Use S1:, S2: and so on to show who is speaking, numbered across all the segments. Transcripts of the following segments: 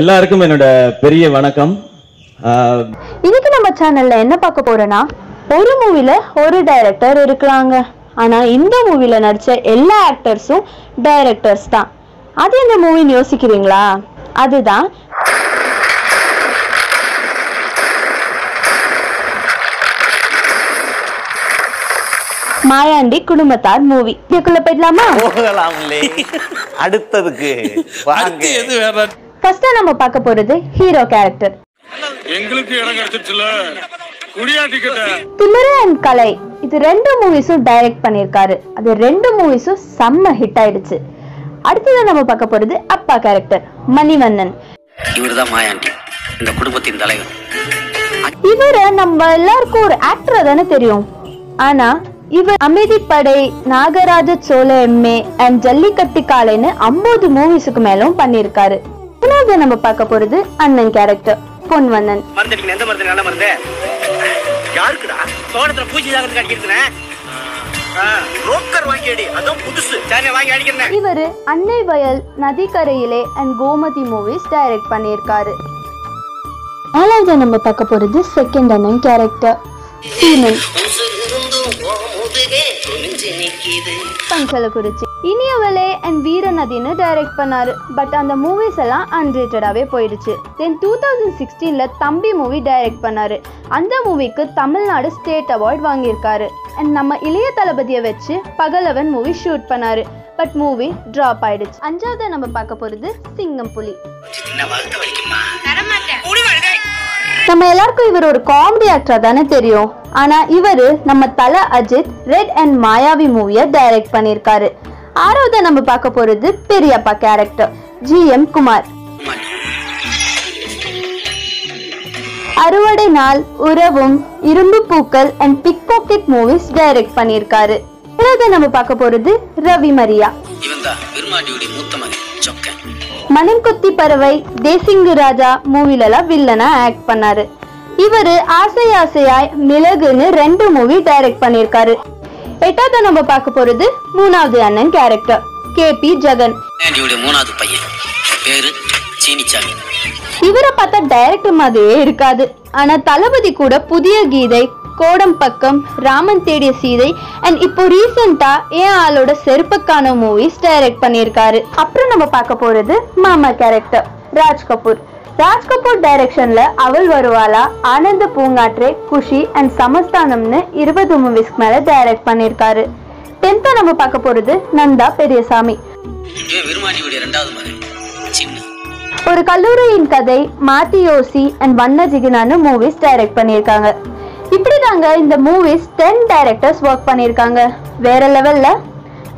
S1: எல்லாருக்கும் என்னோட பெரிய வணக்கம்.
S2: இன்னைக்கு நம்ம சேனல்ல என்ன பார்க்க போறோம்னா ஒரு மூவில ஒரு டைரக்டர் இருக்கிறாங்க ஆனா இந்த மூவில நடிச்ச எல்லா ஆக்டர்ஸும் டைரக்டர்ஸ் தான். அது என்ன மூவின்னு யோசிக்கிறீங்களா? அதுதான் மாயாண்டி குடும்பத்தார் மூவி இதுக்குள்ள போயிடலாமா?
S3: போகலாம்லே. அடுத்ததுக்கு வாங்க.
S4: எது வேற?
S2: ஃபர்ஸ்டா நம்ம பார்க்க போறது ஹீரோ கேரக்டர்
S4: எங்களுக்கு இடம் கிடைச்சிச்சுல குடியா டிக்கெட்ட
S2: திமிரு அண்ட் கலை இது ரெண்டு மூவிஸும் டைரக்ட் பண்ணியிருக்காரு. அது ரெண்டு மூவிஸும் செம்ம ஹிட் ஆயிடுச்சு. அடுத்தது நம்ம பார்க்க போறது அப்பா கேரக்டர் மணிவண்ணன்.
S5: இவர்தான் மாயாண்டி இந்த குடும்பத்தின் தலைவர்.
S2: இவரை நம்ம எல்லாருக்கும் ஒரு ஆக்டரா தானே தெரியும். ஆனா இவர் அமைதிப்படை நாகராஜ சோழ எம்ஏ அண்ட் ஜல்லிக்கட்டு காலைன்னு ஐம்பது மூவிஸுக்கு மேலும் பண்ணியிருக்காரு. மூணாவது நம்ம பார்க்க போறது அண்ணன் கேரக்டர் பொன்வண்ணன்.
S5: மருந்து எந்த மருந்து நல்ல மருந்து. யாருக்குடா? தோட்டத்துல பூச்சி
S2: இவர் Annai Vayal Nadhikaraiyile and Gomathi movies direct பண்ணியிருக்காரு. நாலாவது நம்ம பார்க்க போறது செகண்ட் அண்ணன் கேரக்டர் பஞ்சலக்குறிச்சி இனியவளே அண்ட் வீரநதின்னு டைரக்ட் பண்ணாரு. பட் அந்த மூவிஸ் எல்லாம் அன்ரேட்டடாவே போயிடுச்சு. தென் டூ தௌசண்ட் சிக்ஸ்டீன்ல தம்பி மூவி டைரக்ட் பண்ணாரு. அந்த மூவிக்கு தமிழ்நாடு ஸ்டேட் அவார்ட் வாங்கியிருக்காரு. அண்ட் நம்ம இளைய தளபதியை வச்சு பகலவன் மூவி ஷூட் பண்ணாரு. பட் மூவி டிராப் ஆயிடுச்சு. அஞ்சாவது நம்ம பார்க்க போறது சிங்கம் புலி நம்ம எல்லாருக்கும் இவர் ஒரு காமெடி ஆக்டரா தானே தெரியும். ஆனா இவரு நம்ம தல அஜித் ரெட் அண்ட் மாயாவி மூவிய டைரக்ட் பண்ணியிருக்காரு ஆறாவது நம்ம பார்க்க போறது பெரியப்பா கேரக்டர் ஜி எம் குமார். அறுவடை நாள் உறவும் Irumbu Pookkal and pick pocket movies direct பண்ணியிருக்காரு ஏழாவது நம்ம பார்க்க போறது ரவி மரியா. மனங்கொத்தி பறவை தேசிங்கு ராஜா மூவிலலாம் வில்லனா ஆக்ட் பண்ணாரு. இவரு ஆசை ஆசையாய் மிளகுன்னு ரெண்டு மூவி டைரக்ட் பண்ணியிருக்காரு எட்டாவது நம்ம பார்க்க போறது மூணாவது அண்ணன் கேரக்டர் கே பி ஜெகன்
S5: மூணாவது பையன். பேரு சீனிச்சாமி.
S2: இவரை பார்த்தா டைரக்டர் மாதிரியே இருக்காது. ஆனா தளபதி கூட புதிய கீதை கோடம் பக்கம் ராமன் தேடிய சீதை அண்ட் இப்போ ரீசெண்டா ஏன் ஆளோட செருப்புக்கான மூவிஸ் டைரக்ட் பண்ணியிருக்காரு. அப்புறம் நம்ம பார்க்க போறது மாமா கேரக்டர் ராஜ் கபூர். ராஜ் கபூர் டைரக்ஷன்ல அவள் வருவாளா ஆனந்த பூங்காற்றே குஷி அண்ட் சமஸ்தானம்னு இருபது மூவிஸ்க்கு மேல டைரக்ட் பண்ணியிருக்காரு. டென்த்தா நம்ம பார்க்க போறது நந்தா பெரியசாமி. ஒரு கல்லூரியின் கதை மாத்தி யோசி அண்ட் வண்ண ஜிகினான்னு மூவிஸ் டைரக்ட் பண்ணியிருக்காங்க. இப்படி தாங்க இந்த மூவிஸ் டென் டைரக்டர்ஸ் ஒர்க் பண்ணியிருக்காங்க. வேற லெவல்ல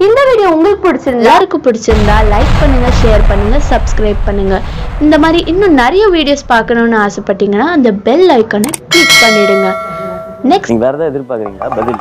S2: இந்த வீடியோ உங்களுக்கு பிடிச்சிருந்தா யாருக்கு பிடிச்சிருந்தா லைக் பண்ணுங்க ஷேர் பண்ணுங்க சப்ஸ்கிரைப் பண்ணுங்க. இந்த மாதிரி இன்னும் நிறைய வீடியோஸ் பார்க்கணும்னு ஆசைப்பட்டீங்கன்னா அந்த பெல் ஐக்கானை கிளிக் பண்ணிடுங்க. நெக்ஸ்ட்
S3: வேற எதிர்பார்க்குறீங்களா? பதில்.